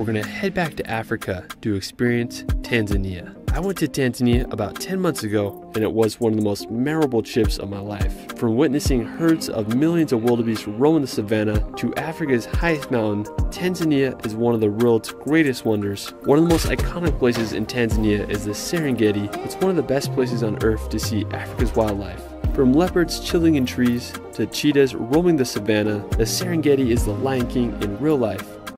we're going to head back to Africa to experience Tanzania. I went to Tanzania about 10 months ago, and it was one of the most memorable trips of my life. From witnessing herds of millions of wildebeest roaming the savannah to Africa's highest mountain, Tanzania is one of the world's greatest wonders. One of the most iconic places in Tanzania is the Serengeti. It's one of the best places on earth to see Africa's wildlife. From leopards chilling in trees to cheetahs roaming the savannah, the Serengeti is the Lion King in real life.